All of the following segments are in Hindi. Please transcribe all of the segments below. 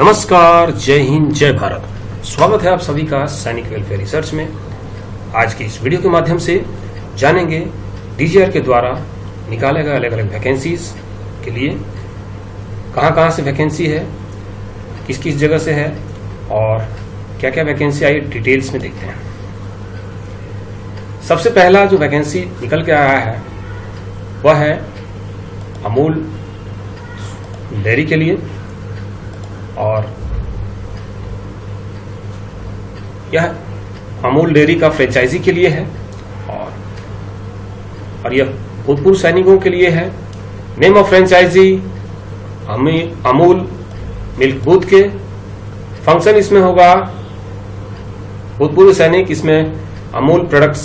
नमस्कार, जय हिंद, जय भारत। स्वागत है आप सभी का सैनिक वेलफेयर रिसर्च में। आज की इस वीडियो के माध्यम से जानेंगे डीजीआर के द्वारा निकाले गए अलग अलग वैकेंसीज के लिए। कहाँ कहाँ से वैकेंसी है किस किस जगह से है, और क्या क्या वैकेंसी आई डिटेल्स में देखते हैं। सबसे पहला जो वैकेंसी निकल के आया है, वह है अमूल डेयरी के लिए। और यह अमूल डेयरी का फ्रेंचाइजी के लिए है और और यह भूतपूर्व सैनिकों के लिए है। Name of franchise Amul, milk booth के फ़ंक्शन इसमें होगा। भूतपूर्व सैनिक इसमें अमूल प्रोडक्ट्स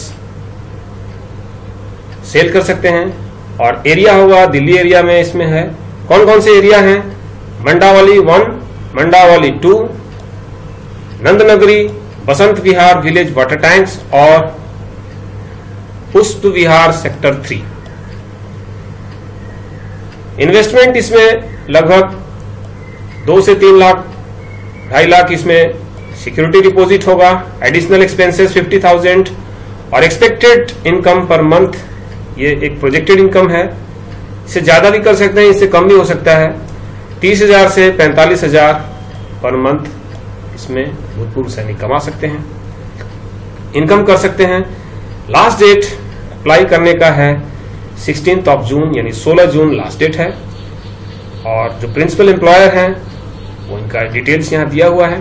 सेल कर सकते हैं। और एरिया होगा, दिल्ली एरिया में इसमें है। कौन कौन से एरिया हैं? Mandawali one Mandawali two Nandnagari Basant Vihar village water tanks और पुष्प विहार सेक्टर थ्री इन्वेस्टमेंट इसमें लगभग दो से तीन लाख, ढाई लाख इसमें सिक्योरिटी डिपॉजिट होगा एडिशनल एक्सपेंसेस फिफ्टी थाउज़ेंड और एक्सपेक्टेड इनकम पर मंथ ये एक प्रोजेक्टेड इनकम है। इससे ज़्यादा भी कर सकते हैं, इससे कम भी हो सकता है। तीस हज़ार से पैंतालीस हज़ार पर मंथ इसमें भूतपूर्व सैनिक कमा सकते हैं। इनकम कर सकते हैं। लास्ट डेट अप्लाई करने का है सिक्सटीन ऑफ़ जून, यानी 16 जून लास्ट डेट है। और जो प्रिंसिपल एम्प्लॉयर हैं, वो इनका डिटेल्स यहाँ दिया हुआ है।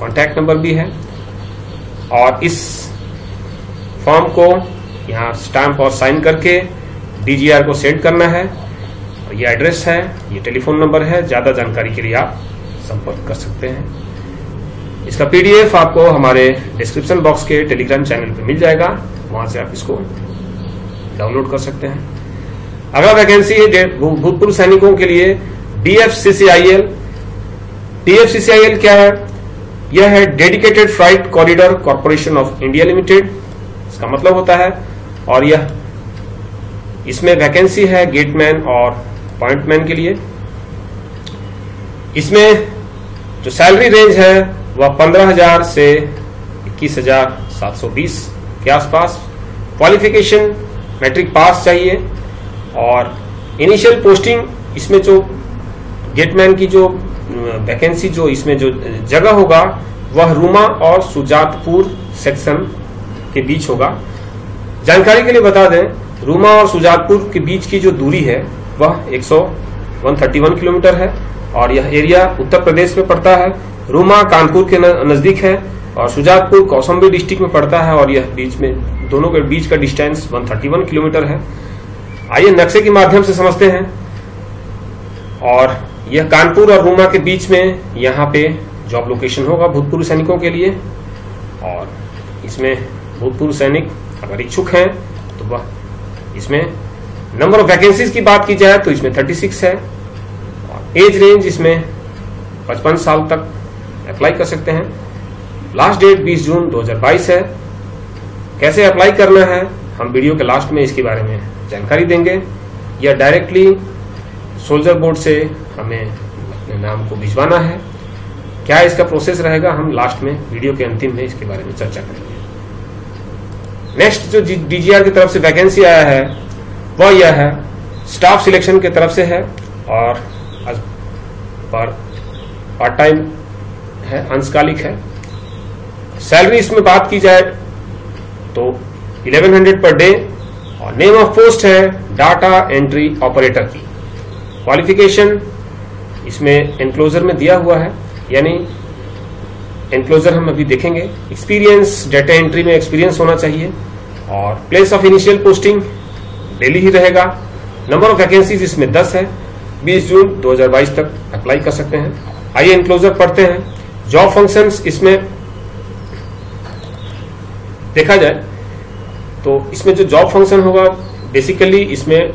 कॉन्टैक्ट नंबर भी है। और इस फॉर्म को यहाँ स्टैंप और साइन करके डीजीआर को सेंड करना है। और ये एड्रेस है, ये टेलीफोन नंबर है, ज़्यादा जानकारी के लिए आप संपर्क कर सकते हैं। इसका पीडीएफ आपको हमारे डिस्क्रिप्शन बॉक्स के टेलीग्राम चैनल पर मिल जाएगा, वहाँ से आप इसको डाउनलोड कर सकते हैं। अगला वैकेंसी है भूतपूर्व सैनिकों के लिए डीएफसीसीआईएल डीएफसीसीआईएल क्या है? यह है dedicated freight corridor corporation of India limited इसका मतलब होता है, और यह इसमें वैकेंसी है गेटमैन और पॉइंटमैन के लिए। इसमें जो सैलरी रेंज है, वह पंद्रह हज़ार से इक्कीस हज़ार सात सौ बीस के आसपास। क्वालिफिकेशन मैट्रिक पास चाहिए और इनिशियल पोस्टिंग इसमें जो गेटमैन की जो वैकेंसी जो इसमें जो जगह होगा, वह रूमा और सुजातपुर सेक्शन के बीच होगा। जानकारी के लिए बता दें रूमा और सुजातपुर के बीच की जो दूरी है वह 100 131 किलोमीटर है और यह एरिया उत्तर प्रदेश में पड़ता है। रूमा कानपुर के नज़दीक है और सुजातपुर कौसम्बी डिस्ट्रिक्ट में पड़ता है और यह बीच में, दोनों के बीच का डिस्टेंस 131 किलोमीटर है। आइए नक्शे के माध्यम से समझते हैं। और यह कानपुर और रूमा के बीच में यहाँ पे जॉब लोकेशन होगा भूतपूर्व सैनिकों के लिए। और इसमें भूतपूर्व सैनिक अगर इच्छुक हैं तो वह इसमें नंबर ऑफ़ वैकेंसीज की बात की जाए तो इसमें 36 है। एज रेंज इसमें 55 साल तक अप्लाई कर सकते हैं। लास्ट डेट 20 जून 2022 है। कैसे अप्लाई करना है, हम वीडियो के लास्ट में इसके बारे में जानकारी देंगे। या डायरेक्टली सोल्जर बोर्ड से हमें अपने नाम को भिजवाना है। क्या इसका प्रोसेस रहेगा, हम लास्ट में वीडियो के अंतिम में इसके बारे में चर्चा करेंगे। नेक्स्ट जो डीजीआर की तरफ़ से वैकेंसी आया है वह यह है स्टाफ सिलेक्शन की तरफ़ से है और पार्ट टाइम है, अंशकालिक है। सैलरी इसमें बात की जाए तो 1100 पर डे और नेम ऑफ़ पोस्ट है डाटा एंट्री ऑपरेटर की। क्वालिफिकेशन इसमें एनक्लोजर में दिया हुआ है, यानी एनक्लोजर हम अभी देखेंगे। एक्सपीरियंस डाटा एंट्री में एक्सपीरियंस होना चाहिए और place of initial posting Delhi ही रहेगा। नंबर ऑफ़ वैकेंसीज इसमें 10 है। 20 जून 2022 तक अप्लाई कर सकते हैं। आइए इनक्लोजर पढ़ते हैं। जॉब फ़ंक्शंस इसमें देखा जाए तो इसमें जो जॉब फ़ंक्शन होगा बेसिकली इसमें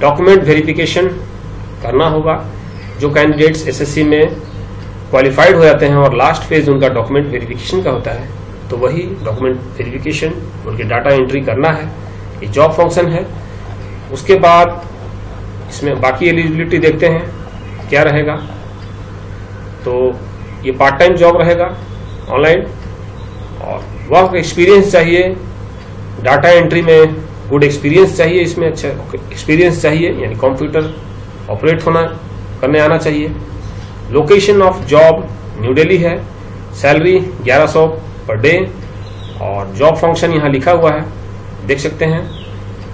डॉक्यूमेंट वेरिफिकेशन करना होगा। जो कैंडिडेट्स एसएससी में क्वालिफाइड हो जाते हैं और लास्ट फ़ेज़ उनका डॉक्यूमेंट वेरिफिकेशन का होता है तो वही डॉक्यूमेंट वेरिफिकेशन उनके डाटा एंट्री करना है। ये जॉब फ़ंक्शन है। उसके बाद इसमें बाकी एलिजिबिलिटी देखते हैं, क्या रहेगा। तो ये पार्ट टाइम जॉब रहेगा ऑनलाइन और वर्क एक्सपीरियंस चाहिए डाटा एंट्री में गुड एक्सपीरियंस चाहिए इसमें अच्छा एक्सपीरियंस चाहिए, यानी कंप्यूटर ऑपरेट होना, करने आना चाहिए। Location of job New Delhi है सैलरी 1100 पर डे और जॉब फ़ंक्शन यहाँ लिखा हुआ है। देख सकते हैं।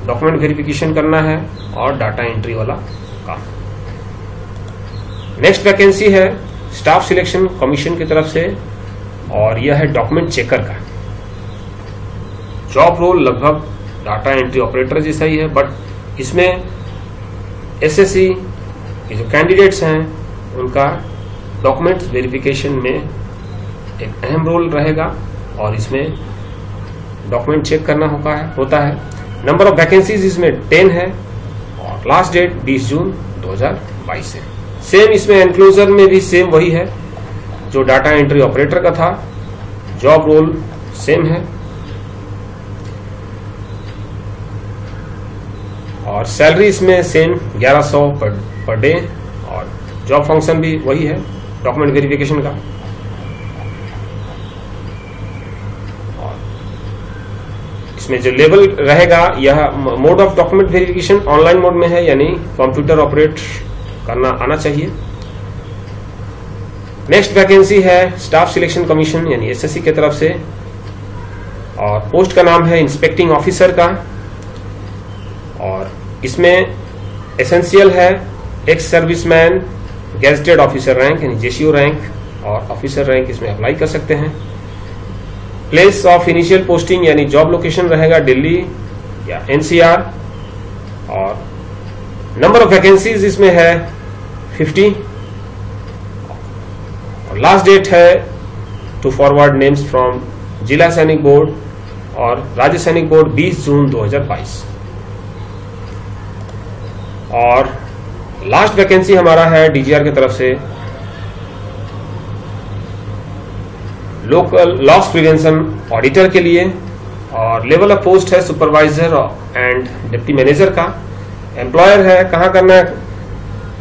डॉक्यूमेंट वेरिफिकेशन करना है और डाटा एंट्री वाला काम। नेक्स्ट वैकेंसी है स्टाफ सिलेक्शन कमीशन की तरफ़ से और यह है डॉक्यूमेंट चेकर का। जॉब रोल लगभग डाटा एंट्री ऑपरेटर जैसा ही है बट इसमें एसएससी के जो कैंडिडेट्स हैं, उनका डॉक्यूमेंट वेरिफिकेशन में एक अहम रोल रहेगा और इसमें डॉक्यूमेंट चेक करना होता है होता है। नंबर ऑफ़ वैकेंसीज इसमें टेन है, और लास्ट डेट 20 जून 2022 है। सेम इसमें एनक्लोजर में भी सेम वही है, जो डाटा एंट्री ऑपरेटर का था। जॉब रोल सेम है। और सैलरी इसमें सेम 1100 पर पर डे और जॉब फ़ंक्शन भी वही है डॉक्यूमेंट वेरिफिकेशन का। इसमें जो लेवल रहेगा, यह mode of document verification online mode में है, यानी कंप्यूटर ऑपरेट करना, आना चाहिए। नेक्स्ट वैकेंसी है स्टाफ सिलेक्शन कमीशन यानी एसएससी की तरफ़ से। और पोस्ट का नाम है इंस्पेक्टिंग ऑफिसर का। और इसमें एसेंशियल है ex serviceman gazetted officer rank यानी जेसीओ रैंक और ऑफिसर रैंक इसमें अप्लाई कर सकते हैं। प्लेस ऑफ़ इनिशियल पोस्टिंग यानी जॉब लोकेशन रहेगा दिल्ली या एनसीआर और नंबर ऑफ़ वैकेंसीज इसमें है 50 और लास्ट डेट है to forward names from Zila Sainik Board और राज्य सैनिक बोर्ड 20 जून 2022 और लास्ट वैकेंसी हमारा है डीजीआर की तरफ़ से। लोकल लॉस प्रिवेंशन ऑडिटर के लिए और लेवल ऑफ़ पोस्ट है सुपरवाइजर एंड डिप्टी मैनेजर का। एम्प्लॉयर है, कहाँ करना है?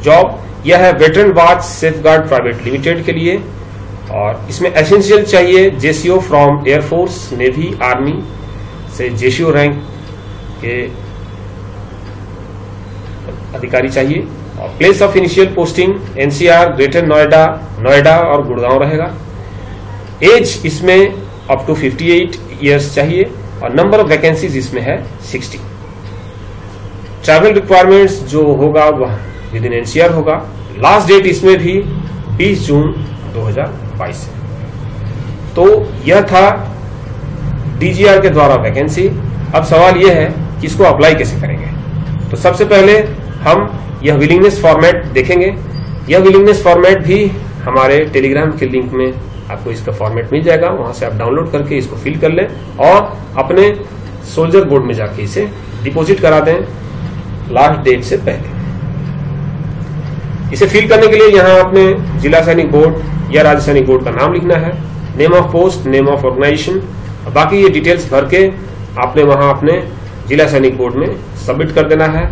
जॉब यह है Veteran Watch Safe Guard Private Limited के लिए। और इसमें एसेंशियल चाहिए JCO from air force navy army से जेसीओ रैंक के अधिकारी चाहिए। और place of initial posting NCR Greater Noida Noida और गुड़गांव रहेगा। एज इसमें अप टू 58 इयर्स चाहिए और नंबर ऑफ़ वैकेंसीज इसमें है 60 ट्रैवल रिक्वायरमेंट्स जो होगा वह विद इन एनसीआर होगा। लास्ट डेट इसमें भी 20 जून 2022 है। तो यह था डीजीआर के द्वारा वैकेंसी अब सवाल यह है कि इसको अप्लाई कैसे करेंगे? तो सबसे पहले हम यह विलिंगनेस फॉर्मेट देखेंगे। यह विलिंगनेस फॉर्मेट भी हमारे टेलीग्राम के लिंक में आपको इसका फॉर्मेट मिल जाएगा, वहाँ से आप डाउनलोड करके इसको फिल कर लें और अपने सोल्जर बोर्ड में जाके इसे डिपॉजिट करा दें लास्ट डेट से पहले। इसे फिल करने के लिए यहाँ आपने जिला सैनिक बोर्ड या राज्य सैनिक बोर्ड का नाम लिखना है name of post name of organisation बाकी ये डिटेल्स भर के आपने वहाँ अपने जिला सैनिक बोर्ड में सबमिट कर देना है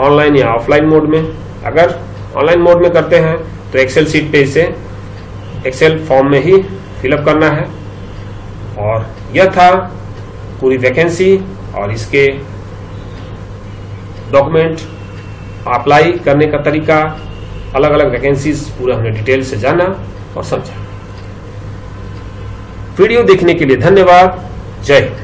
ऑनलाइन या ऑफलाइन मोड में। अगर ऑनलाइन मोड में करते हैं तो एक्सेल सीट पे इसे एक्सेल फॉर्म में ही फिलअप करना है। और यह था पूरी वैकेंसी और इसके डॉक्यूमेंट अप्लाई करने का तरीका। अलग अलग वैकेंसीज पूरा हमने डिटेल से जाना और समझा। वीडियो देखने के लिए धन्यवाद। जय हिंद।